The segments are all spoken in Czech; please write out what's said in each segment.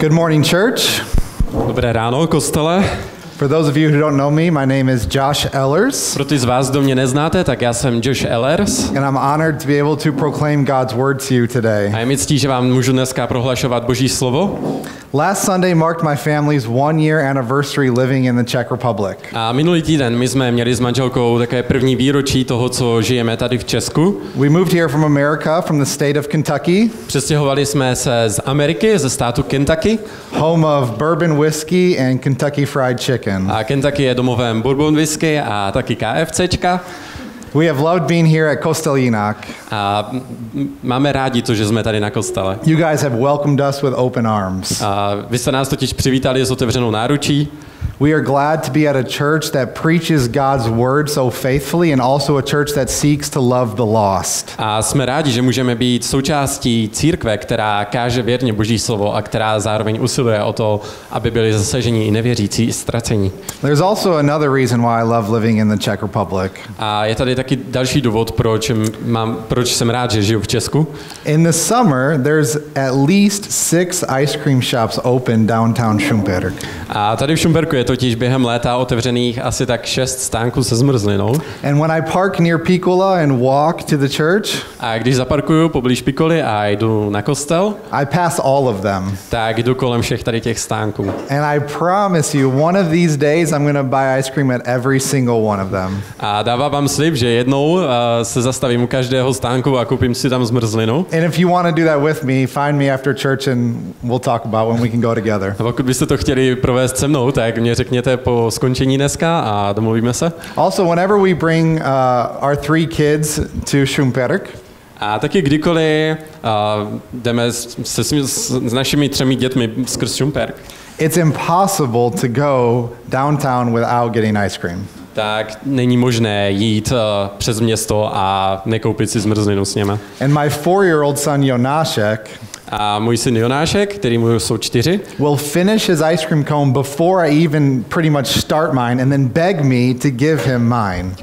Good morning, church. Dobré ráno, kostele. For those of you who don't know me, my name is Josh Ellers, Pro ty z vás, kdo mě neznáte, tak já jsem Josh Ellers and I'm honored to be able to proclaim God's word to you today. a je mi ctí, že vám můžu dneska prohlašovat Boží slovo. Last Sunday marked my family's one year anniversary living in the Czech Republic. A minulý týden my jsme měli s manželkou také první výročí toho, co žijeme tady v Česku. We moved here from America, from the state of Kentucky, Přestěhovali jsme se z Ameriky, ze státu Kentucky. home of bourbon whiskey and Kentucky fried chicken. A Kentucky je domovem bourbon whisky a taky KFCčka. We have loved being here at Kosteljinak. A m- máme rádi to, že jsme tady na kostele. You guys have welcomed us with open arms. A vy jste nás totiž přivítali s otevřenou náručí. We are glad to be at a church that preaches God's word so faithfully and also a church that seeks to love the lost. A jsme rádi, že můžeme být součástí církve, která káže věrně Boží slovo a která zároveň usiluje o to, aby byli zasaženi i nevěřící, i ztracení. There's also another reason why I love living in the Czech Republic. A je tady taky další důvod, proč, mám, proč jsem rád, že žiju v Česku. In the summer, there's at least six ice cream shops open downtown Schumberg. A tady v Šumberku je totiž během léta otevřených asi tak šest stánků se zmrzlinou. And when I park near Piccola and walk to the church, A když zaparkuju poblíž Pikoly a jdu na kostel, I pass all of them. tak jdu kolem všech tady těch stánků. And I promise you, one of these days I'm going to buy ice cream at every single one of them. A dávám vám slib, že jednou uh, se zastavím u každého stánku a koupím si tam zmrzlinu. And if you want to do that with me, find me after church and we'll talk about when we can go together. A pokud byste to chtěli provést se mnou, tak mě řekněte po skončení dneska a domluvíme se. Also, whenever we bring uh, our three kids to Schumberg, A taky kdykoliv uh, jdeme s, s, s našimi třemi dětmi skrz Šumperk, it's impossible to go downtown without getting ice cream. tak není možné jít uh, přes město a nekoupit si zmrzlinu s něma. And my four year old son, Jonashek, A můj syn Jonášek, který mu jsou čtyři, will finish his ice cream cone before I even pretty much start mine and then beg me to give him mine.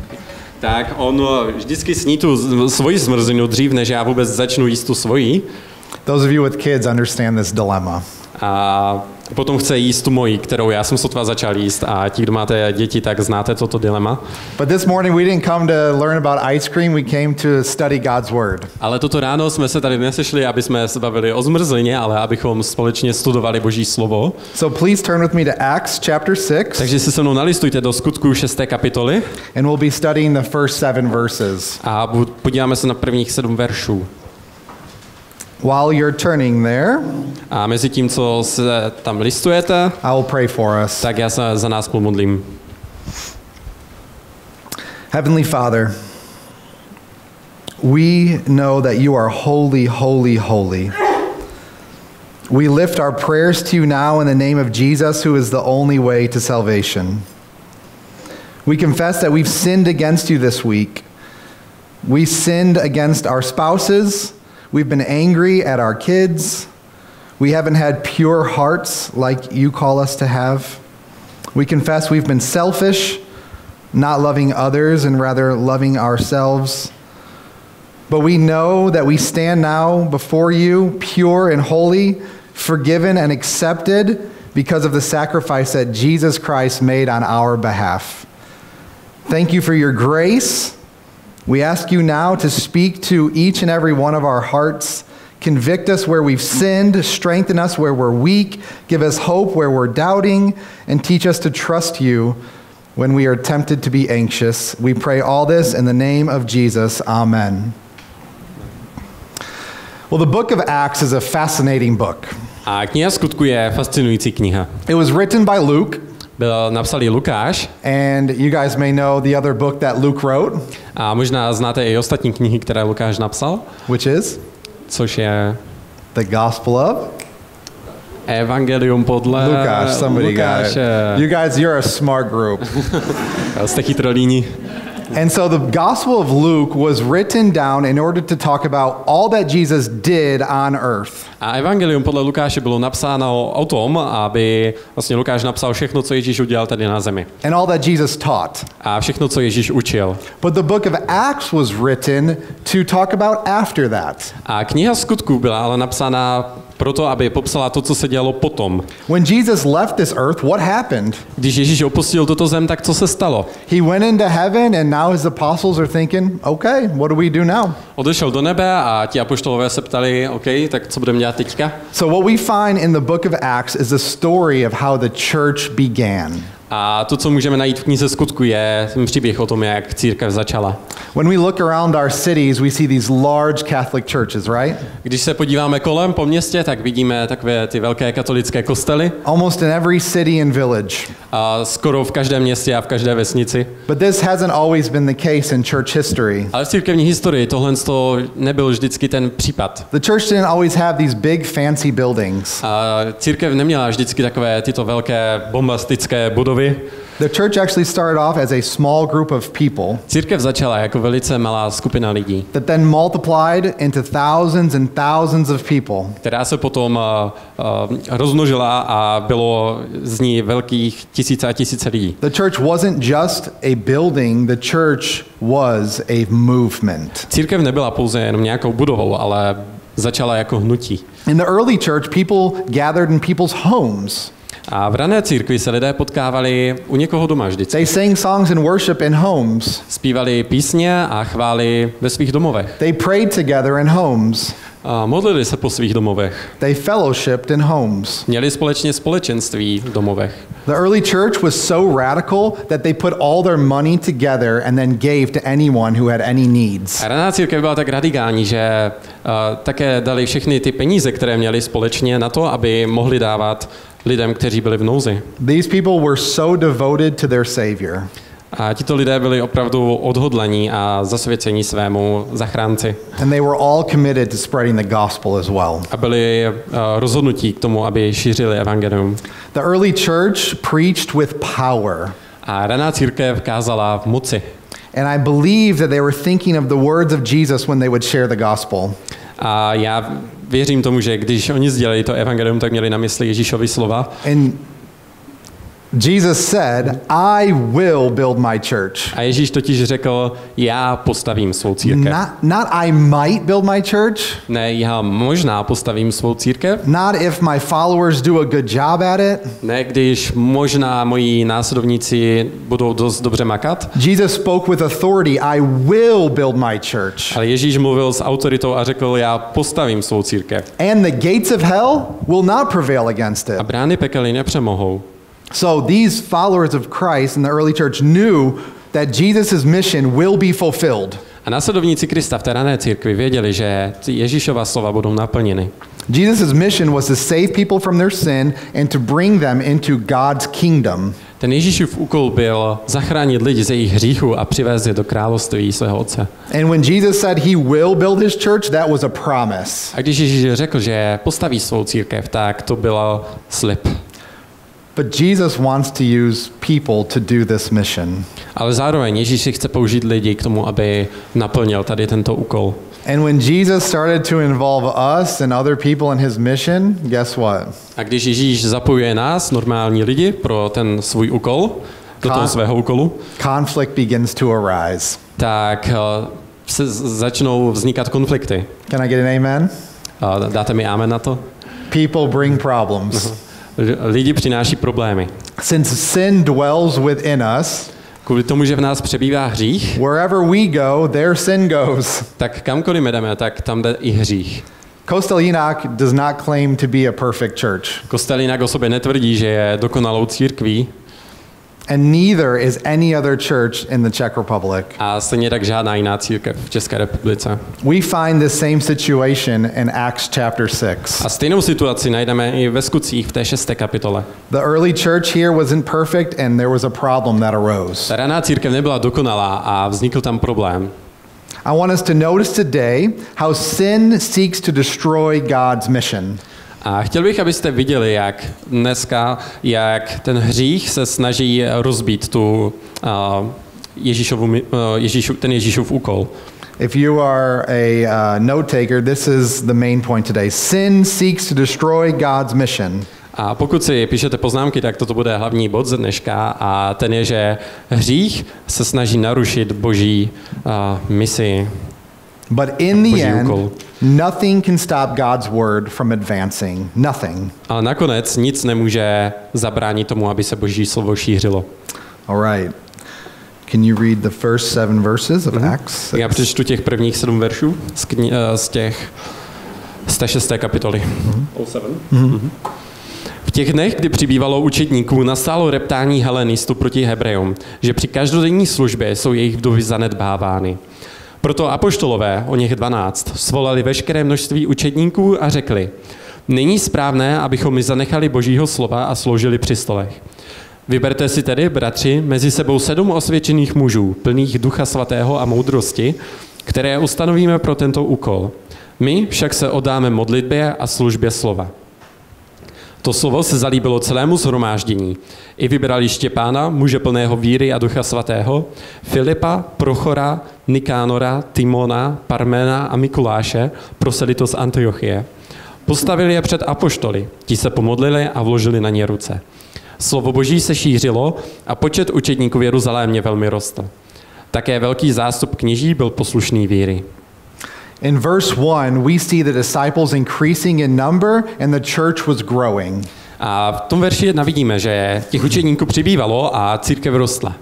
tak on uh, vždycky sní tu svoji zmrzlinu dřív, než já vůbec začnu jíst tu svoji. Those of you with kids understand this dilemma. A potom chce jíst tu moji, kterou já jsem sotva začal jíst. A ti, kdo máte děti, tak znáte toto dilema. But this morning we didn't come to learn about ice cream, we came to study God's Word. Ale toto ráno jsme se tady nesešli, aby jsme se bavili o zmrzlině, ale abychom společně studovali Boží slovo. So please turn with me to Acts chapter 6, Takže si se mnou nalistujte do skutku 6. kapitoly and we'll be studying the first seven verses. a podíváme se na prvních sedm veršů. While you're turning there, A mezi tím, co se tam listujete, I will pray for us. tak já se za nás pomodlím. Heavenly Father, we know that you are holy, holy, holy. We lift our prayers to you now in the name of Jesus, who is the only way to salvation. We confess that we've sinned against you this week. We sinned against our spouses. We've been angry at our kids. We haven't had pure hearts like you call us to have. We confess we've been selfish not loving others and rather loving ourselves. But we know that we stand now before you, pure and holy, forgiven and accepted because of the sacrifice that Jesus Christ made on our behalf. Thank you for your grace. We ask you now to speak to each and every one of our hearts. Convict us where we've sinned, strengthen us where we're weak, give us hope where we're doubting, and teach us to trust you when we are tempted to be anxious. We pray all this in the name of Jesus. Amen. Well, the book of Acts is a fascinating book. A kniha skutku je fascinující kniha. It was written by Luke, Byl napsal ji Lukáš and you guys may know the other book that Luke wrote, a možná znáte i ostatní knihy, které Lukáš napsal, which is což je the Gospel of Evangelium podle Lukáš. Somebody got it. Lukáše. You guys, you're a smart group. Jste chytrolíní. And so the Gospel of Luke was written down in order to talk about all that Jesus did on earth. A Evangelium podle Lukáše bylo napsáno o tom, aby vlastně Lukáš napsal všechno, co Ježíš udělal tady na zemi. and all that Jesus taught. A všechno, co Ježíš učil. But the book of Acts was written to talk about after that. A kniha skutků byla ale napsána proto, aby popsala to, co se dělo potom. When Jesus left this earth, what happened? Když Ježíš opustil tuto zem, tak co se stalo? He went into heaven, and now his apostles are thinking, okay, what do we do now? Odešel do nebe a ti apoštolové se ptali, OK, tak co budeme dělat teďka? So, what we find in the book of Acts is the story of how the church began. A to, co můžeme najít v knize skutku, je příběh o tom, jak církev začala. When we look around our cities, we see these large Catholic churches, right? Když se podíváme kolem po městě, tak vidíme takové ty velké katolické kostely. Almost in every city and village. A skoro v každém městě a v každé vesnici. But this hasn't always been the case in church history. Ale v církevní historii tohle to nebyl vždycky ten případ. The church didn't always have these big fancy buildings. A církev neměla vždycky takové tyto velké bombastické budovy. The church actually started off as a small group of people Církev začala jako velice malá skupina lidí, that then multiplied into thousands and thousands of people. která se potom uh, uh, rozmnožila a bylo z ní velkých tisíce a tisíce lidí. The church wasn't just a building, the church was a movement. Církev nebyla pouze jenom nějakou budovou, ale začala jako hnutí. In the early church, people gathered in people's homes. A v rané církvi se lidé potkávali u někoho doma vždycky. They sang songs and worship in homes. Zpívali písně a chváli ve svých domovech. They prayed together in homes. A modlili se po svých domovech. They fellowshipped in homes. Měli společně společenství v domovech. The early church was so radical that they put all their money together and then gave to anyone who had any needs. A raná církev byla tak radikální, že uh, také dali všechny ty peníze, které měli společně na to, aby mohli dávat lidem, kteří byli v nouzi. These people were so devoted to their Savior. A tito lidé byli opravdu odhodlaní a zasvěcení svému zachránci. And they were all committed to spreading the gospel as well. A byli uh, rozhodnutí k tomu, aby šířili evangelium. The early church preached with power. A raná církev kázala v moci. And I believe that they were thinking of the words of Jesus when they would share the gospel. A já věřím tomu, že když oni sdělili to evangelium, tak měli na mysli Ježíšovi slova. And Jesus said, I will build my church. A Ježíš totiž řekl, já postavím svou církev. Not, not I might build my church, Ne, já možná postavím svou církev. not if my followers do a good job at it. Ne, když možná moji následovníci budou dost dobře makat. Jesus spoke with authority, I will build my church. Ale Ježíš mluvil s autoritou a řekl, já postavím svou církev. And the gates of hell will not prevail against it. A brány pekelí nepřemohou. So these followers of Christ in the early church knew that Jesus' mission will be fulfilled. A následovníci Krista v té rané církvi věděli, že Ježíšova slova budou naplněny. Jesus' mission was to save people from their sin and to bring them into God's kingdom. Ten Ježíšův úkol byl zachránit lidi ze jejich hříchu a přivést je do království svého otce. And when Jesus said he will build his church, that was a promise. A když Ježíš řekl, že postaví svou církev, tak to byl slib. But Jesus wants to use people to do this mission. Ale zároveň Ježíš si chce použít lidi k tomu, aby naplnil tady tento úkol. And when Jesus started to involve us and other people in his mission, guess what? A když Ježíš zapojuje nás, normální lidi, pro ten svůj úkol, do toho svého úkolu, Conflict begins to arise. tak eh, se začnou vznikat konflikty. Can I get an amen? A Dáte mi amen na to? People bring problems. L- Lidi přináší problémy. Since sin dwells within us, Kvůli tomu, že v nás přebývá hřích, wherever we go, there sin goes. tak kamkoliv jdeme, tak tam jde i hřích. Coastal Enoch does not claim to be a perfect church, Kostel jinak o sobě netvrdí, že je dokonalou církví and neither is any other church in the Czech Republic. a stejně tak žádná jiná církev v České republice. We find the same situation in Acts chapter 6. A stejnou situaci najdeme i ve skutcích v té šesté kapitole. The early church here wasn't perfect, and there was a problem that arose. Ta raná církev nebyla dokonalá a vznikl tam problém. I want us to notice today how sin seeks to destroy God's mission. A chtěl bych, abyste viděli, jak dneska, jak ten hřích se snaží rozbít tu uh, Ježíšovu, uh, Ježíšu, ten Ježíšův úkol. If you are a uh, note taker, this is the main point today. Sin seeks to destroy God's mission. A pokud si píšete poznámky, tak toto bude hlavní bod ze dneška a ten je, že hřích se snaží narušit boží uh, misi. But in the end, úkol. nothing can stop God's word from advancing. Nothing. Ale nakonec nic nemůže zabránit tomu, aby se Boží slovo šířilo. All right. Can you read the first seven verses of Acts? Já přečtu těch prvních sedm veršů z, kni- eh, z těch z té šesté kapitoly. Mhm. V těch dnech, kdy přibývalo učedníků, nastálo reptání helenistů proti Hebrejům, že při každodenní službě jsou jejich vdovy zanedbávány. Proto apoštolové, o něch dvanáct, svolali veškeré množství učedníků a řekli, není správné, abychom mi zanechali božího slova a sloužili při stolech. Vyberte si tedy, bratři, mezi sebou sedm osvědčených mužů, plných ducha svatého a moudrosti, které ustanovíme pro tento úkol. My však se oddáme modlitbě a službě slova. To slovo se zalíbilo celému shromáždění. I vybrali Štěpána, muže plného víry a ducha svatého, Filipa, Prochora, Nikánora, Timona, Parmena a Mikuláše, proselito z Antiochie. Postavili je před apoštoly, ti se pomodlili a vložili na ně ruce. Slovo boží se šířilo a počet učedníků v Jeruzalémě velmi rostl. Také velký zástup kněží byl poslušný víry. In verse 1, we see the disciples increasing in number and the church was growing. A v tom verši jedna vidíme, že těch učedníků přibývalo a církev rostla.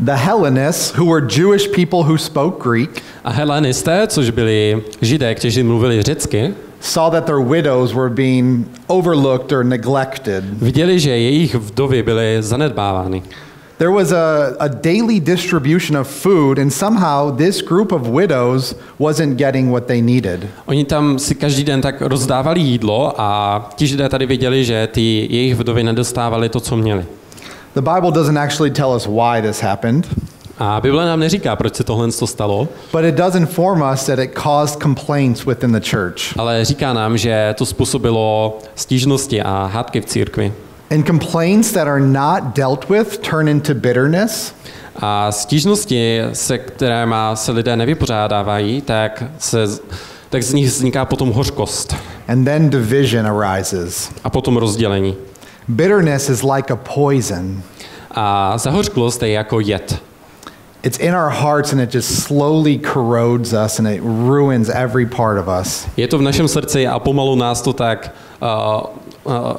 The Hellenists, who were Jewish people who spoke Greek, A helenisté, což byli židé, kteří mluvili řecky, saw that their widows were being overlooked or neglected. viděli, že jejich vdovy byly zanedbávány. There was a, a daily distribution of food, and somehow this group of widows wasn't getting what they needed. Oni tam si každý den tak rozdávali jídlo a ti židé tady viděli, že ty jejich vdovy nedostávaly to, co měli. The Bible doesn't actually tell us why this happened, A Bible nám neříká, proč se tohle to stalo, but it does inform us that it caused complaints within the church. ale říká nám, že to způsobilo stížnosti a hádky v církvi. And complaints that are not dealt with turn into bitterness, A stížnosti, se kterými se lidé nevypořádávají, tak, se, tak z nich vzniká potom hořkost and then division arises. a potom rozdělení. Bitterness is like a poison. A zahořklost je jako jed. It's in our hearts and it just slowly corrodes us and it ruins every part of us. Je to v našem srdci a pomalu nás to tak uh,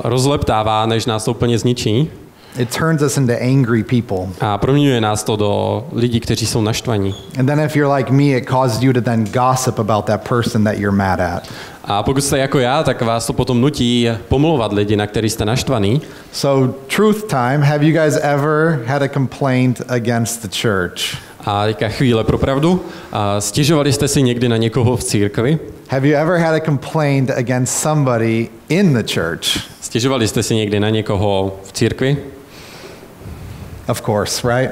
rozleptává, než nás to úplně zničí. It turns us into angry people. A proměňuje nás to do lidí, kteří jsou naštvaní. And then if you're like me, it causes you to then gossip about that person that you're mad at. A pokud jste jako já, tak vás to potom nutí pomlouvat lidi, na který jste naštvaný. So, truth time, have you guys ever had a complaint against the church? A teďka chvíle pro pravdu. A stěžovali jste si někdy na někoho v církvi? Have you ever had a complaint against somebody in the church? Stěžovali jste si někdy na někoho v církvi? Of course, right?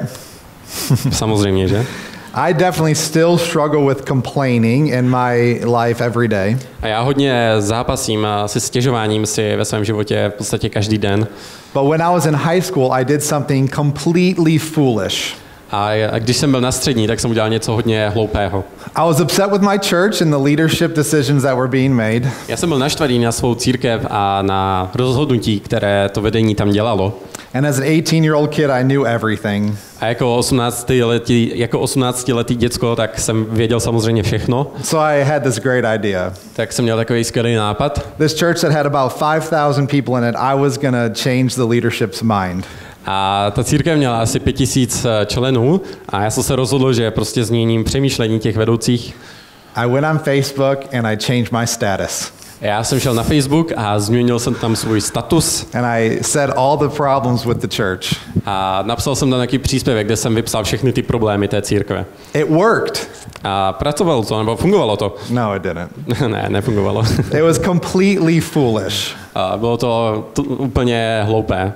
Samozřejmě, že? I definitely still struggle with complaining in my life every day. A já hodně zápasím se stěžováním si ve svém životě v podstatě každý den. But when I was in high school, I did something completely foolish. A když jsem byl na střední, tak jsem udělal něco hodně hloupého. I was upset with my church and the leadership decisions that were being made. Já jsem byl naštvaný na svou církev a na rozhodnutí, které to vedení tam dělalo. And as an 18 year old kid, I knew everything. A jako 18 letý, jako 18 letý děcko, tak jsem věděl samozřejmě všechno. So I had this great idea. Tak jsem měl takový skvělý nápad. This church that had about 5,000 people in it, I was going to change the leadership's mind. A ta církev měla asi 5000 členů a já jsem se rozhodl, že prostě změním přemýšlení těch vedoucích. I went on Facebook and I changed my status. Já jsem šel na Facebook a změnil jsem tam svůj status And I said all the problems with the church. a napsal jsem tam nějaký příspěvek, kde jsem vypsal všechny ty problémy té církve. It worked. A pracovalo to, nebo fungovalo to? No, it didn't. ne, nefungovalo. It was completely foolish. A bylo to úplně hloupé.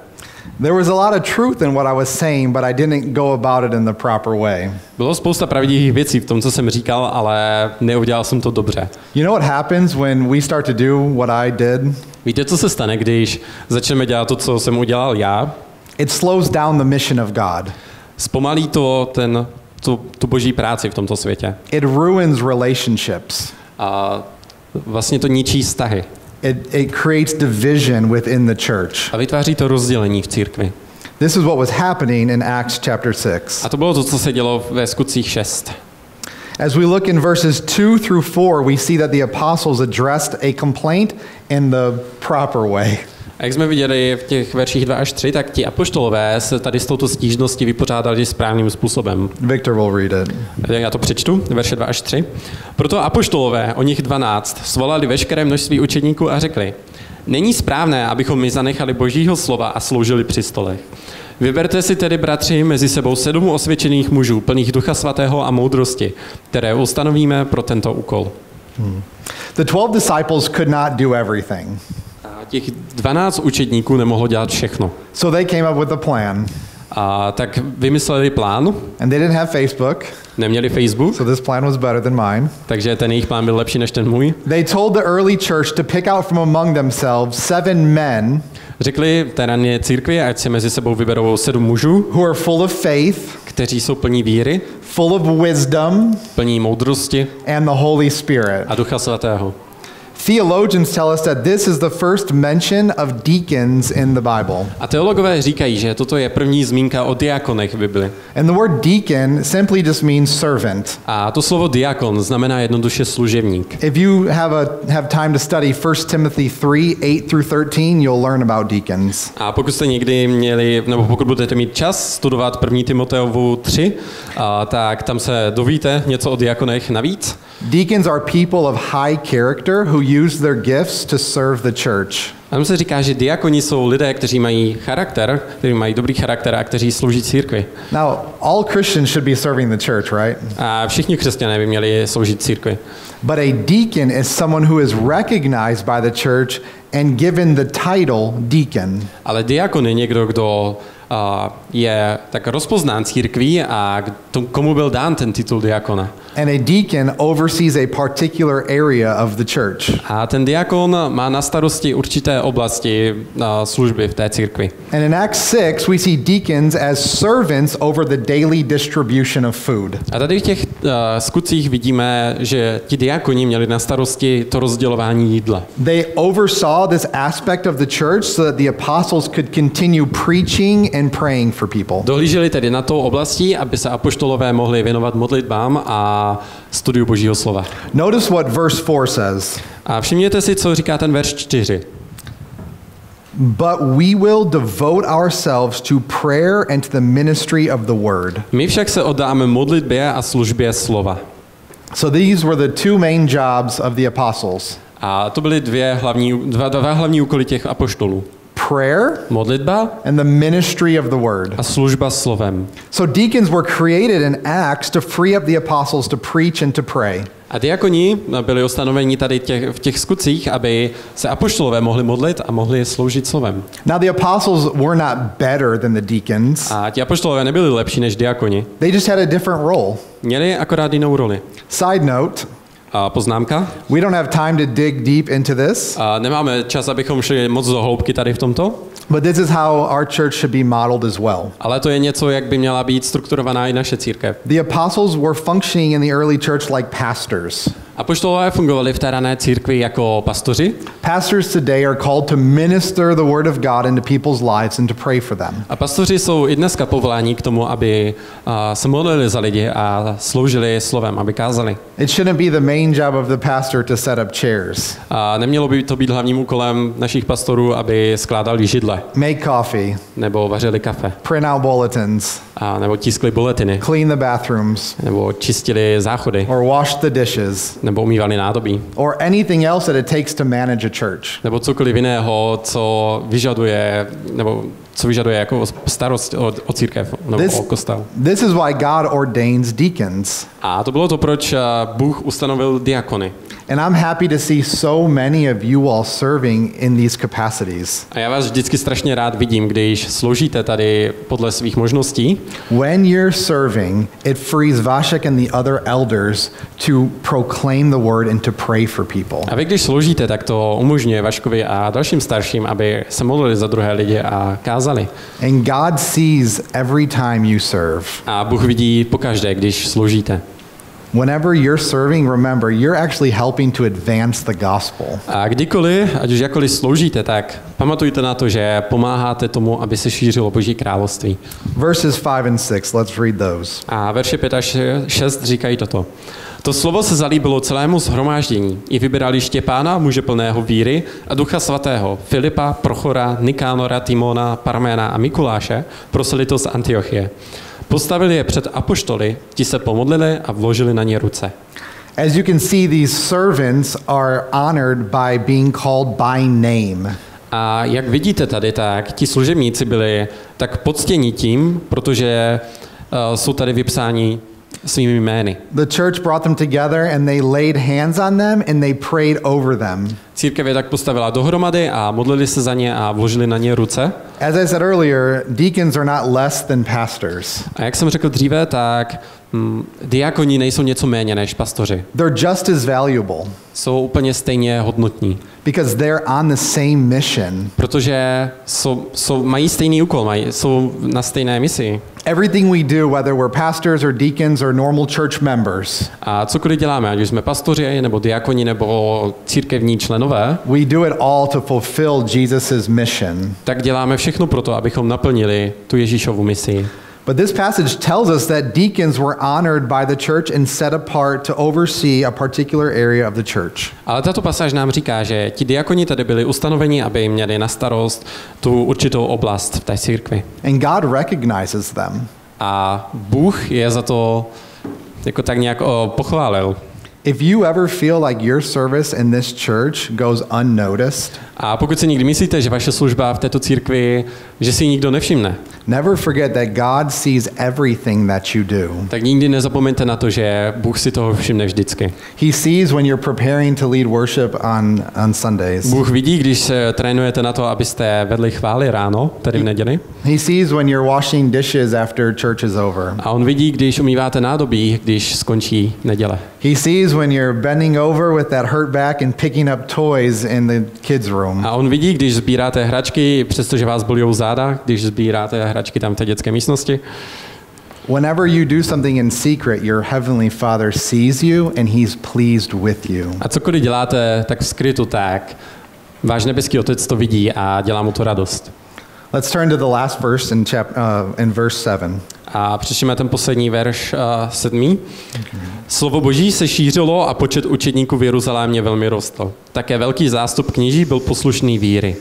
There was a lot of truth in what I was saying, but I didn't go about it in the proper way. Bylo spousta pravdivých věcí v tom, co jsem říkal, ale neudělal jsem to dobře. You know what happens when we start to do what I did? Víte, co se stane, když začneme dělat to, co jsem udělal já? It slows down the mission of God. Zpomalí to ten, tu, tu boží práci v tomto světě. It ruins relationships. A vlastně to ničí vztahy. It, it creates division within the church. A vytváří to rozdělení v církvi. This is what was happening in Acts chapter 6. A to bylo to, co se dělo ve skutcích 6. As we look in verses 2 through 4, we see that the apostles addressed a complaint in the proper way. A jak jsme viděli v těch verších 2 až 3, tak ti apoštolové se tady s touto stížností vypořádali správným způsobem. Victor will read it. Já to přečtu, verše 2 až 3. Proto apoštolové, o nich 12, svolali veškeré množství učedníků a řekli, není správné, abychom my zanechali božího slova a sloužili při stolech. Vyberte si tedy, bratři, mezi sebou sedm osvědčených mužů, plných ducha svatého a moudrosti, které ustanovíme pro tento úkol. The 12 disciples could not do everything. Těch 12 učedníků nemohlo dělat všechno. So they came up with a plan. A tak vymysleli plán, And they didn't have Facebook, neměli Facebook, so this plan was better than mine. takže ten jejich plán byl lepší než ten můj. They told the early church to pick out from among themselves seven men Řekli té rané církvi, ať si mezi sebou vyberou sedm mužů, who are full of faith, kteří jsou plní víry, full of wisdom, plní moudrosti and the Holy Spirit. a ducha svatého. Theologians tell us that this is the first mention of deacons in the Bible. A teologové říkají, že toto je první zmínka o diakonech v Bibli. And the word deacon simply just means servant. A to slovo diakon znamená jednoduše služebník. If you have a have time to study 1 Timothy 3, 8 through 13, you'll learn about deacons. A pokud jste někdy měli, nebo pokud budete mít čas studovat 1. Timoteovu 3, a, tak tam se dovíte něco o diakonech navíc. Deacons are people of high character who use their gifts to serve the church. Tam se říká, že diakoni jsou lidé, kteří mají charakter, kteří mají dobrý charakter a kteří slouží církvi. Now, all Christians should be serving the church, right? A všichni křesťané by měli sloužit církvi. But a deacon is someone who is recognized by the church and given the title deacon. Ale diakon je někdo, kdo a, je tak rozpoznán církví a komu byl dán ten titul diakona. And a deacon oversees a particular area of the church. A ten diakon má na starosti určité oblasti a, služby v té církvi. And in Acts 6, we see deacons as servants over the daily distribution of food. A tady v těch uh, skutcích vidíme, že ti diakoni měli na starosti to rozdělování jídla. They oversaw this aspect of the church so that the apostles could continue preaching and praying for people. Dohlíželi tedy na tou oblastí, aby se apoštolové mohli věnovat modlitbám a studiu Božího slova. Notice what verse 4 says. A všimněte si, co říká ten verš 4. But we will devote ourselves to prayer and to the ministry of the word. My však se oddáme modlitbě a službě slova. So these were the two main jobs of the apostles A to byly dvě hlavní, dva, dva hlavní úkoly těch apoštolů. Prayer Modlitba and the ministry of the word. a služba slovem. So deacons were created in Acts to free up the apostles to preach and to pray. A diakoni byli ustanoveni tady těch, v těch skutcích, aby se apoštolové mohli modlit a mohli sloužit slovem. Now the apostles were not better than the deacons. A ti apoštolové nebyli lepší než diakoni. They just had a different role. Měli akorát jinou roli. Side note, poznámka. we don't have time to dig deep into this, A nemáme čas, abychom šli moc do hloubky tady v tomto, but this is how our church should be modeled as well. ale to je něco, jak by měla být strukturovaná i naše církev. The apostles were functioning in the early church like pastors. Apoštolové fungovali v té rané církvi jako pastoři? Pastors today are called to minister the word of God into people's lives and to pray for them. a pastoři jsou i dneska povoláni k tomu, aby a, se modlili za lidi a sloužili slovem, aby kázali. It shouldn't be the main job of the pastor to set up chairs, A nemělo by to být hlavním úkolem našich pastorů, aby skládali židle, make coffee, nebo vařili kafe, print out bulletins, a, nebo tiskli buletiny, clean the bathrooms, nebo čistili záchody, or wash the dishes, nebo umývali nádobí, or anything else that it takes to manage a church. nebo cokoliv jiného, co vyžaduje, nebo co vyžaduje jako starost o, o církev, nebo This- o kostel. This is why God ordains deacons. A to bylo to, proč a, Bůh ustanovil diakony. And I'm happy to see so many of you all serving in these capacities. A já vás vždycky strašně rád vidím, když sloužíte tady podle svých možností. When you're serving, it frees Vashek and the other elders to proclaim the word and to pray for people. A vy, když sloužíte, tak to umožňuje Vaškovi a dalším starším, aby se modlili za druhé lidi a kázali. And God sees every time you serve. A Bůh vidí pokaždé, když sloužíte. Whenever you're serving, remember, you're actually helping to advance the gospel. A kdykoliv, ať už jakkoliv sloužíte, tak pamatujte na to, že pomáháte tomu, aby se šířilo Boží království. Verses 5 and 6, let's read those. A verše 5 až 6 říkají toto. To slovo se zalíbilo celému shromáždění. I vybrali Štěpána, muže plného víry, a ducha svatého, Filipa, Prochora, Nikánora, Timona, Parména a Mikuláše, prosili to z Antiochie. Postavili je před apoštoly, ti se pomodlili a vložili na ně ruce. As you can see, these servants are honored by being called by name. A jak vidíte tady, tak ti služebníci byli tak poctěni tím, protože uh, jsou tady vypsáni svými jmény. The church brought them together and they laid hands on them and they prayed over them. Církev je tak postavila dohromady a modlili se za ně a vložili na ně ruce. As I said earlier, deacons are not less than pastors. A jak jsem řekl dříve, tak hm, diakoni nejsou něco méně než pastoři. They're just as valuable Jsou úplně stejně hodnotní, because they're on the same mission. protože jsou, jsou, mají stejný úkol, mají, jsou na stejné misi. Everything we do, whether we're pastors or deacons or normal church members, A cokoliv děláme, ať už jsme pastoři, nebo diakoni, nebo církevní členové, we do it all to fulfill Jesus' mission. tak děláme všechno pro to, abychom naplnili tu Ježíšovu misi. But this passage tells us that deacons were honored by the church and set apart to oversee a particular area of the church. Ale tato pasáž nám říká, že ti diakoni tady byli ustanoveni, aby jim měli na starost tu určitou oblast v té církvi. And God recognizes them. A Bůh je za to jako tak nějak o, pochválil. If you ever feel like your service in this church goes unnoticed, A pokud si někdy myslíte, že vaše služba v této církvi, že si ji nikdo nevšimne, never forget that God sees everything that you do. tak nikdy nezapomeňte na to, že Bůh si toho všimne vždycky. He sees when you're preparing to lead worship on, on Sundays. Bůh vidí, když trénujete na to, abyste vedli chvály ráno, tedy v neděli. He sees when you're washing dishes after church is over. A on vidí, když umýváte nádobí, když skončí neděle. He sees when you're bending over with that hurt back and picking up toys in the kids' room. A on vidí, když sbíráte hračky, přestože vás bolí záda, když sbíráte hračky tam v té dětské místnosti. Whenever you do something in secret, your heavenly Father sees you and he's pleased with you. A cokoliv děláte tak v skrytu, tak váš nebeský otec to vidí a dělá mu to radost. Let's turn to the last verse in, chap, uh, in verse 7. A přečteme ten poslední verš uh, sedmý. Slovo Boží se šířilo a počet učedníků v Jeruzalémě velmi rostl. Také velký zástup kněží byl poslušný víry.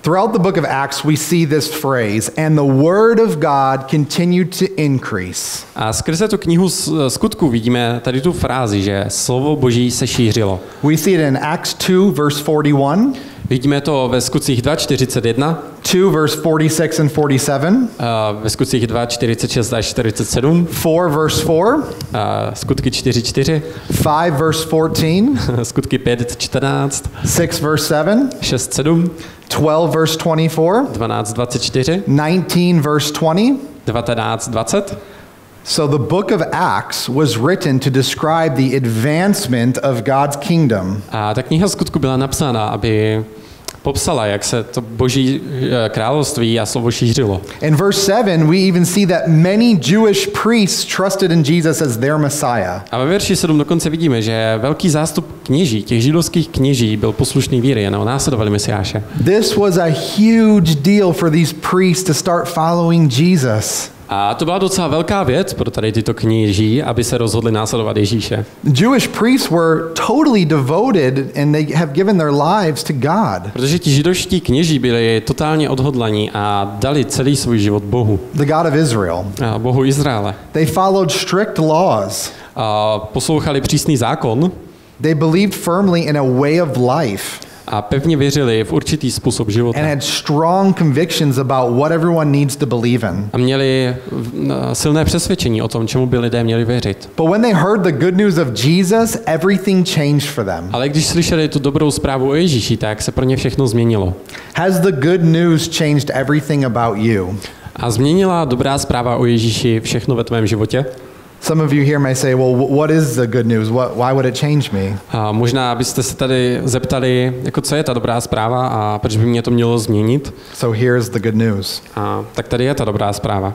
Throughout the book of Acts, we see this phrase, and the word of God continued to increase. A skrze tu knihu s- skutků vidíme tady tu frázi, že slovo Boží se šířilo. We see it in Acts 2, verse 41, Vidíme to ve skutcích 2.41, 2, verse 46 and 47, a ve skutcích 2.46 až 47, 4, verse 4, a skutky 4.4, 5, verse 14, skutky 5.14, 6, verse 7, 6.7, 12, verse 24, 12.24, 19, verse 20. 19.20. So the book of Acts was written to describe the advancement of God's kingdom. A ta kniha skutku byla napsána, aby popsala, jak se to boží eh, království a slovo šířilo. In verse 7, we even see that many Jewish priests trusted in Jesus as their Messiah. A ve verši 7 dokonce vidíme, že velký zástup kněží, těch židovských kněží, byl poslušný víry a následovali Mesiáše. This was a huge deal for these priests to start following Jesus. A to byla docela velká věc pro tady tyto kněží, aby se rozhodli následovat Ježíše. Jewish priests were totally devoted and they have given their lives to God. Protože ti židovští kněží byli totálně odhodlaní a dali celý svůj život Bohu. The God of Israel. A Bohu Izraele. They followed strict laws. A poslouchali přísný zákon They believed firmly in a way of life a pevně věřili v určitý způsob života. and had strong convictions about what everyone needs to believe in. A měli n- silné přesvědčení o tom, čemu by lidé měli věřit. But when they heard the good news of Jesus, everything changed for them. Ale když slyšeli tu dobrou zprávu o Ježíši, tak se pro ně všechno změnilo. Has the good news changed everything about you? A změnila dobrá zpráva o Ježíši všechno ve tvém životě? Some of you here may say, well, wh- what is the good news? What, why would it change me? A možná byste se tady zeptali, jako co je ta dobrá zpráva a proč by mě to mělo změnit. So here's the good news A tak tady je ta dobrá zpráva.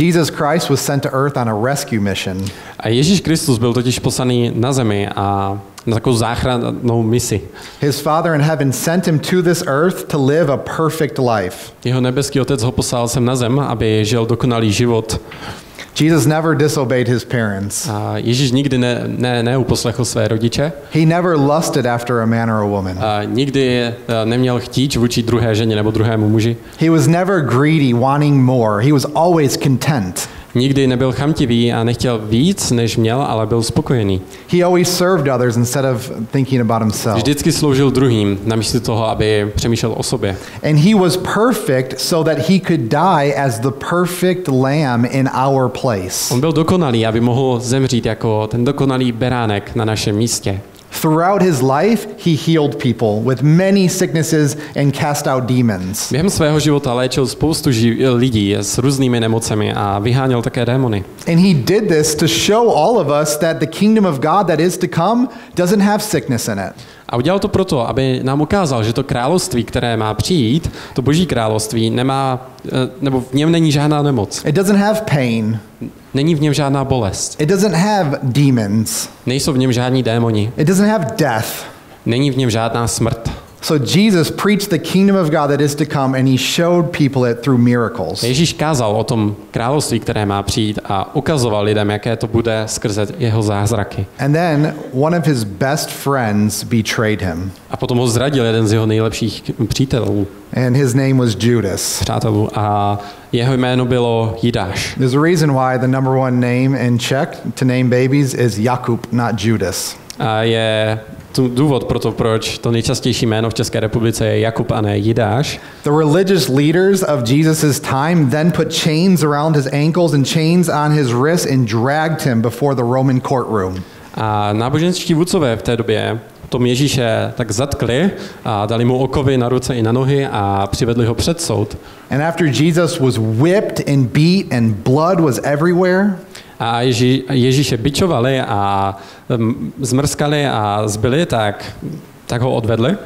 Jesus Christ was sent to earth on a rescue mission. A Ježíš Kristus byl totiž poslaný na zemi a na takovou záchrannou misi. His Father in heaven sent him to this earth to live a perfect life. Jeho nebeský otec ho poslal sem na zem, aby žil dokonalý život. Jesus never disobeyed his parents. A Ježíš nikdy ne, ne, neuposlechl své rodiče. He never lusted after a man or a woman. A nikdy neměl chtíč vůči druhé ženě nebo druhému muži. He was never greedy, wanting more. He was always content. Nikdy nebyl chamtivý a nechtěl víc, než měl, ale byl spokojený. He always served others instead of thinking about himself. Vždycky sloužil druhým, namísto toho, aby přemýšlel o sobě. And he was perfect so that he could die as the perfect lamb in our place. On byl dokonalý, aby mohl zemřít jako ten dokonalý beránek na našem místě. Throughout his life, he healed people with many sicknesses and cast out demons. Během svého života léčil spoustu ži- lidí s různými nemocemi a vyháněl také démony. And he did this to show all of us that the kingdom of God that is to come doesn't have sickness in it. A udělal to proto, aby nám ukázal, že to království, které má přijít, to boží království, nemá, eh, nebo v něm není žádná nemoc. It doesn't have pain. Není v něm žádná bolest. It doesn't have demons. Nejsou v něm žádní démoni. It doesn't have death. Není v něm žádná smrt. So Jesus preached the kingdom of God that is to come and he showed people it through miracles. Ježíš kázal o tom království, které má přijít a ukazoval lidem, jaké to bude skrze jeho zázraky. And then one of his best friends betrayed him. A potom ho zradil jeden z jeho nejlepších přítelů, And his name was Judas. přátelů a jeho jméno bylo Jidáš. There's a reason why the number one name in Czech to name babies is Jakub, not Judas. Je tu důvod pro to, proč to nejčastější jméno v České republice je Jakub a ne Jidáš. The religious leaders of Jesus' time then put chains around his ankles and chains on his wrists and dragged him before the Roman courtroom. A náboženští vůdcové v té době tom Ježíše tak zatkli a dali mu okovy na ruce i na nohy a přivedli ho před soud. And after Jesus was whipped and beat and blood was everywhere, A Ježí, Ježíše bičovali a mm, zmrskali a zbyli, tak, tak ho odvedli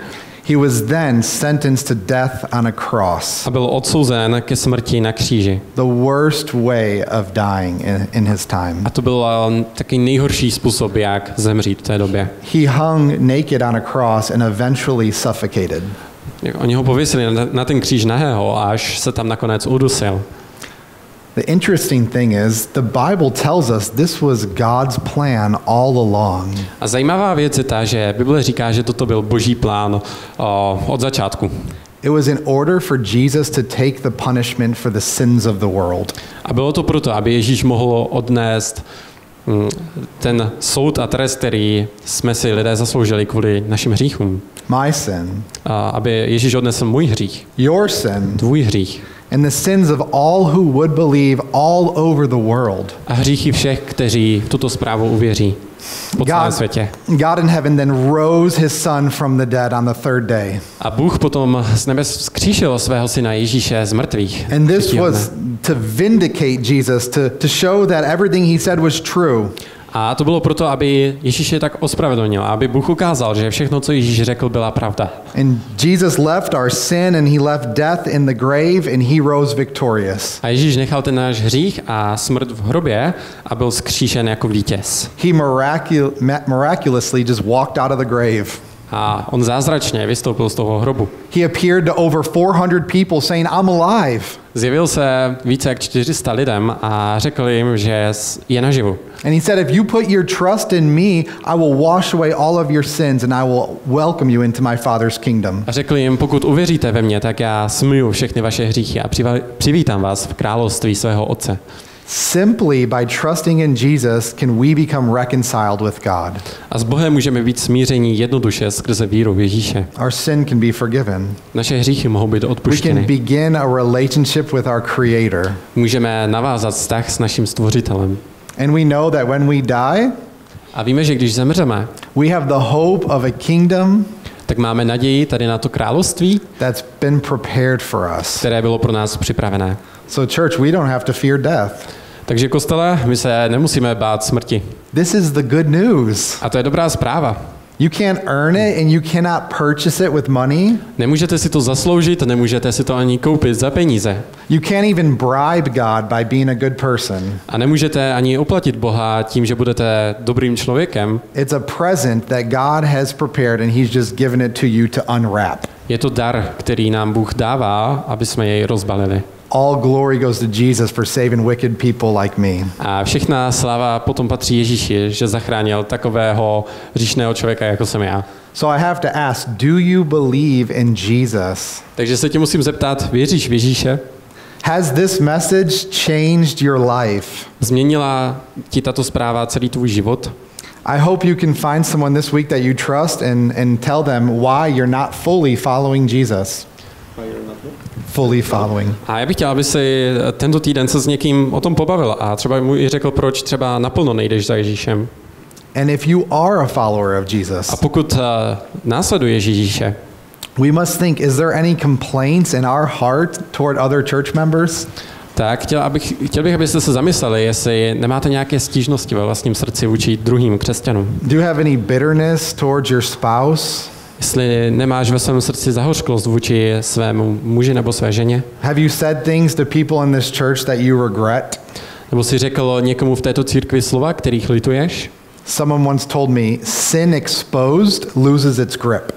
he was then sentenced to death on a cross. a byl odsouzen ke smrti na kříži. The worst way of dying in, in his time. A to byl eh, taky nejhorší způsob, jak zemřít v té době. He hung naked on a cross and eventually suffocated. Oni ho pověsili na, na ten kříž nahého, až se tam nakonec udusil. The interesting thing is, the Bible tells us this was God's plan all along. A zajímavá věc je ta, že Bible říká, že toto byl boží plán o, od začátku. It was in order for Jesus to take the punishment for the sins of the world. A bylo to proto, aby Ježíš mohl odnést mm, ten soud a trest, který jsme si lidé zasloužili kvůli našim hříchům. My sin, A aby Ježíš odnesl můj hřích, your sin, tvůj hřích and the sins of all who would believe all over the world. a hříchy všech, kteří tuto zprávu uvěří po celém God, světě. God in heaven then rose his son from the dead on the third day. A Bůh potom z nebe vzkříšil svého syna Ježíše z mrtvých. And this was to vindicate Jesus, to, to show that everything he said was true. A to bylo proto, aby Ježíš je tak ospravedlnil, aby Bůh ukázal, že všechno, co Ježíš řekl, byla pravda. And Jesus left our sin and he left death in the grave and he rose victorious. A Ježíš nechal ten náš hřích a smrt v hrobě a byl skříšen jako vítěz. He miraculously just walked out of the grave. A on zázračně vystoupil z toho hrobu. He appeared to over 400 people saying, I'm alive. Zjevil se více jak 400 lidem a řekl jim, že je naživu. And he said, If you put your trust in me, I will wash away all of your sins and I will welcome you into my Father's kingdom. A řekl jim, pokud uvěříte ve mě, tak já smiju všechny vaše hříchy a přivítám vás v království svého otce. Simply by trusting in Jesus can we become reconciled with God. A s Bohem můžeme být smíření jednoduše skrze víru v Ježíše. Our sin can be forgiven. Naše hříchy mohou být We can odpuštěny. begin a relationship with our Creator. Můžeme navázat vztah s naším stvořitelem. And we know that when we die, A víme, že když zemřeme, we have the hope of a kingdom tak máme naději tady na to království, that's been prepared for us. které bylo pro nás připravené. So, church, we don't have to fear death. Takže kostele, my se nemusíme bát smrti. This is the good news. A to je dobrá zpráva. You can't earn it and you cannot purchase it with money. Nemůžete si to zasloužit, nemůžete si to ani koupit za peníze. You can't even bribe God by being a good person. A nemůžete ani oplatit Boha tím, že budete dobrým člověkem. It's a present that God has prepared and He's just given it to you to unwrap. Je to dar, který nám Bůh dává, aby jsme jej rozbalili. All glory goes to Jesus for saving wicked people like me. A všechna sláva potom patří Ježíši, že zachránil takového říšného člověka, jako jsem já. So I have to ask do you believe in Jesus? Takže se tě musím zeptat, věříš v Ježíše? Has this message changed your life? Změnila ti tato zpráva celý tvůj život? I hope you can find someone this week that you trust and, and tell them why you're not fully following Jesus. Fully following. A já bych chtěl, aby si tento týden se s někým o tom pobavil a třeba mu i řekl, proč třeba naplno nejdeš za Ježíšem. And if you are a follower of Jesus, A pokud uh, následuješ Ježíše, we must think is there any complaints in our heart toward other church members? tak chtěl, abych, chtěl bych, abyste se zamysleli, jestli nemáte nějaké stížnosti ve vlastním srdci vůči druhým křesťanům. Do you have any bitterness towards your spouse? Jestli nemáš ve svém srdci zahořklost vůči svému muži nebo své ženě, Have you said things to people in this church that you regret? nebo si řekl někomu v této církvi slova, kterých lituješ, Someone once told me sin exposed loses its grip.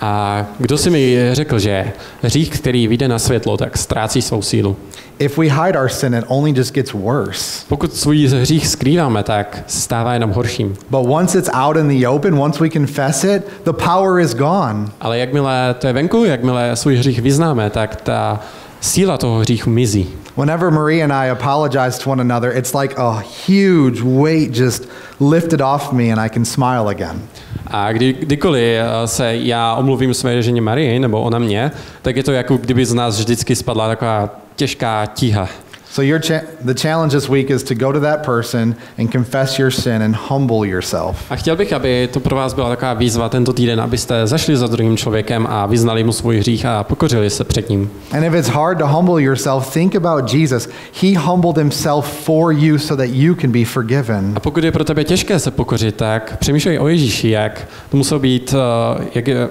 A kdo si mi řekl, že hřích, který vyjde na světlo, tak ztrácí svou sílu. If we hide our sin, it only just gets worse. Pokud svůj hřích skrýváme, tak se stává jenom horším. But once it's out in the open, once we confess it, the power is gone. Ale jakmile to je venku, jakmile svůj hřích vyznáme, tak ta síla toho hříchu mizí. Whenever Marie and I apologize to one another, it's like a huge weight just lifted off me and I can smile again. A kdy, kdykoliv eh, se já omluvím své ženě Marii, nebo ona mě, tak je to jako kdyby z nás vždycky spadla taková těžká tíha. So your cha- the challenge this week is to go to that person and confess your sin and humble yourself. A chtěl bych, aby to pro vás byla taková výzva tento týden, abyste zašli za druhým člověkem a vyznali mu svůj hřích a pokořili se před ním. And if it's hard to humble yourself, think about Jesus. He humbled himself for you so that you can be forgiven. A pokud je pro tebe těžké se pokořit, tak přemýšlej o Ježíši, jak to muselo být, eh, jak je,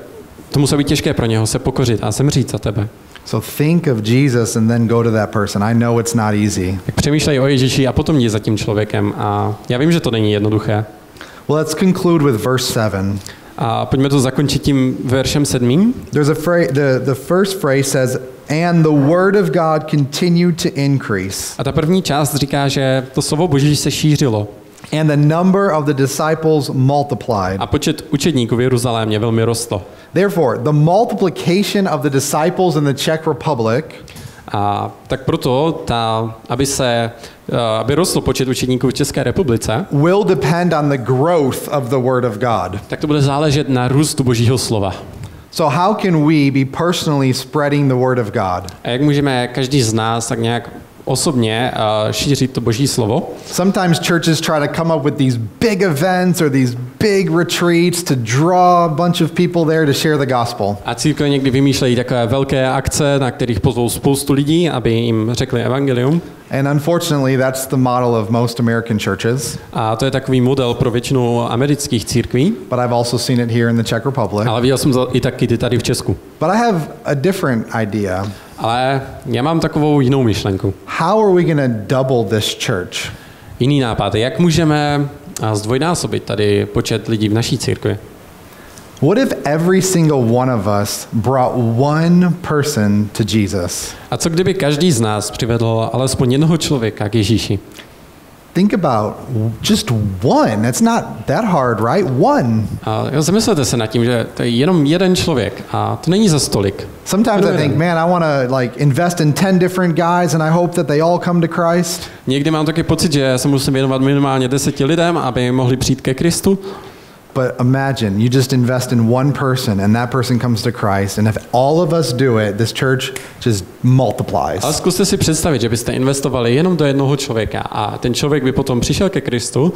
to muselo být těžké pro něho se pokořit a zemřít za tebe. So think of Jesus and then go to that person. I know it's not easy. Tak přemýšlej o Ježíši a potom jdi za tím člověkem. A já vím, že to není jednoduché. Well, let's conclude with verse 7. A pojďme to zakončit tím veršem sedmým. There's a phrase, the, the first phrase says, and the word of God continued to increase, A ta první část říká, že to slovo Boží se šířilo. And the number of the disciples multiplied. A počet učedníků v Jeruzalémě velmi rostl. Therefore, the multiplication of the disciples in the Czech Republic A tak proto, ta, aby se, eh, aby rostl počet učedníků v České republice, will depend on the growth of the word of God. tak to bude záležet na růstu Božího slova. So, how can we be personally spreading the word of God? A jak můžeme každý z nás tak nějak osobně eh, šířit to Boží slovo? Sometimes churches try to come up with these big events or these big retreats to draw a bunch of people there to share the gospel. A církve někdy vymýšlejí takové velké akce, na kterých pozvou spoustu lidí, aby jim řekli evangelium. And unfortunately, that's the model of most American churches, A to je takový model pro většinu amerických církví, but I've also seen it here in the Czech Republic. ale viděl jsem i taky ty tady v Česku. But I have a different idea. Ale já mám takovou jinou myšlenku. How are we going to double this church? Jiný nápad. Jak můžeme zdvojnásobit tady počet lidí v naší církvi? What if every single one of us brought one person to Jesus? A co kdyby každý z nás přivedl alespoň jednoho člověka k Ježíši? Think about just one. It's not that hard, right? One. A jo, zamyslete se nad tím, že to je jenom jeden člověk a to není za stolik. Sometimes I think, man, I want to like invest in 10 different guys and I hope that they all come to Christ. Někdy mám taky pocit, že se musím věnovat minimálně deseti lidem, aby mohli přijít ke Kristu. But imagine you just invest in one person and that person comes to Christ. And if all of us do it, this church just multiplies. Ale zkuste si představit, že byste investovali jenom do jednoho člověka a ten člověk by potom přišel ke Kristu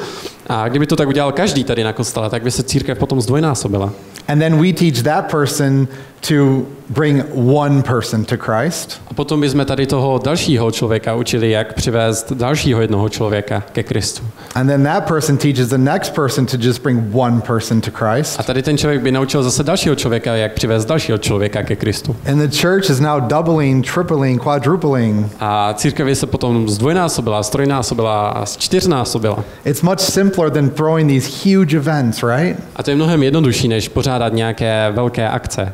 a kdyby to tak udělal každý tady na kostele, tak by se církev potom zdvojnásobila. And then we teach that person to bring one person to Christ. A potom bychom tady toho dalšího člověka učili, jak přivést dalšího jednoho člověka ke Kristu. And then that person teaches the next person to just bring one person to Christ. A tady ten člověk by naučil zase dalšího člověka, jak přivést dalšího člověka ke Kristu. And the church is now doubling, tripling, quadrupling. A církev se potom zdvojnásobila, strojnásobila čtyřnásobila. It's much simpler than throwing these huge events, right? A to je mnohem jednodušší, než pořádat nějaké velké akce.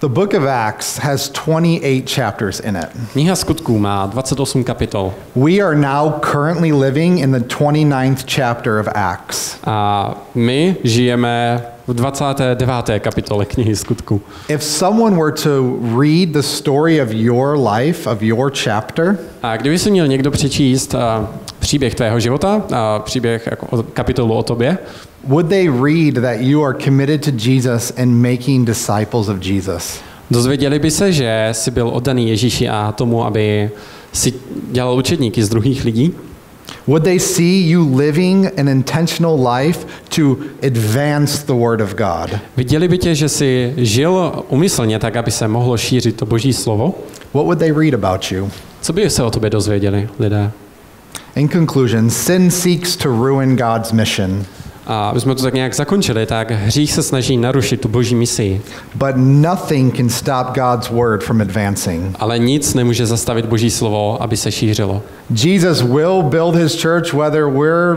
The book of Acts has 28 chapters in it. Kniha skutků má 28 kapitol. We are now currently living in the 29th chapter of Acts. A my žijeme v 29. kapitole knihy skutků. If someone were to read the story of your life, of your chapter, A kdyby si měl někdo přečíst a, příběh tvého života, a příběh jako o- kapitolu o tobě, would they read that you are committed to Jesus and making disciples of Jesus? dozvěděli by se, že jsi byl oddaný Ježíši a tomu, aby si dělal učedníky z druhých lidí. Would they see you living an intentional life to advance the Word of God? Viděli by tě, že jsi žil umyslně tak, aby se mohlo šířit to boží slovo. What would they read about you? Co by se o tobě dozvěděli lidé? In conclusion, sin seeks to ruin God's mission, A aby jsme to tak nějak zakončili, tak hřích se snaží narušit tu boží misi, but nothing can stop God's Word from advancing. ale nic nemůže zastavit boží slovo, aby se šířilo. Jesus will build his church whether we're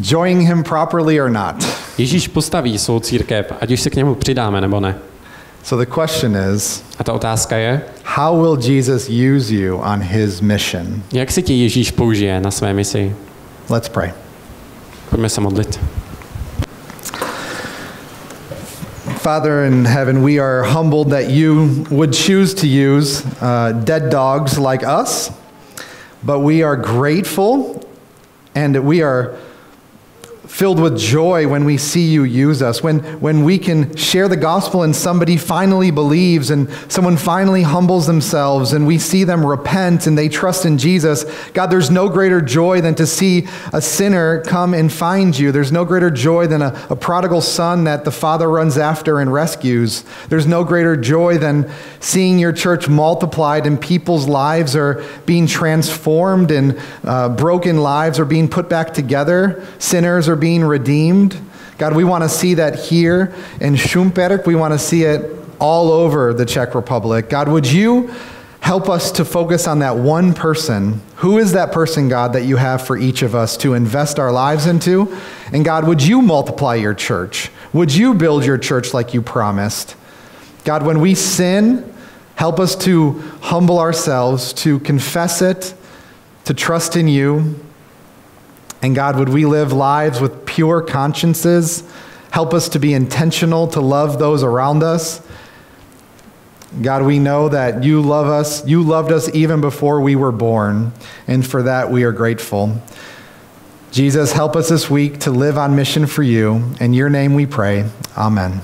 joining him properly or not. Ježíš postaví svou církev, ať už se k němu přidáme nebo ne. So the question is A ta otázka je, how will Jesus use you on his mission? jak si tě Ježíš použije na své misi. Let's pray. Modlit. Father in heaven, we are humbled that you would choose to use uh, dead dogs like us, but we are grateful and we are filled with joy when we see you use us, when, when we can share the gospel and somebody finally believes and someone finally humbles themselves and we see them repent and they trust in Jesus. God, there's no greater joy than to see a sinner come and find you. There's no greater joy than a, a prodigal son that the father runs after and rescues. There's no greater joy than seeing your church multiplied and people's lives are being transformed and uh, broken lives are being put back together. Sinners are being redeemed. God, we want to see that here in Schumpeter. We want to see it all over the Czech Republic. God, would you help us to focus on that one person? Who is that person, God, that you have for each of us to invest our lives into? And God, would you multiply your church? Would you build your church like you promised? God, when we sin, help us to humble ourselves, to confess it, to trust in you. And God, would we live lives with pure consciences? Help us to be intentional to love those around us. God, we know that you love us. You loved us even before we were born, and for that we are grateful. Jesus, help us this week to live on mission for you. In your name we pray. Amen.